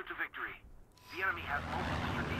closer to victory. The enemy has multiple strategic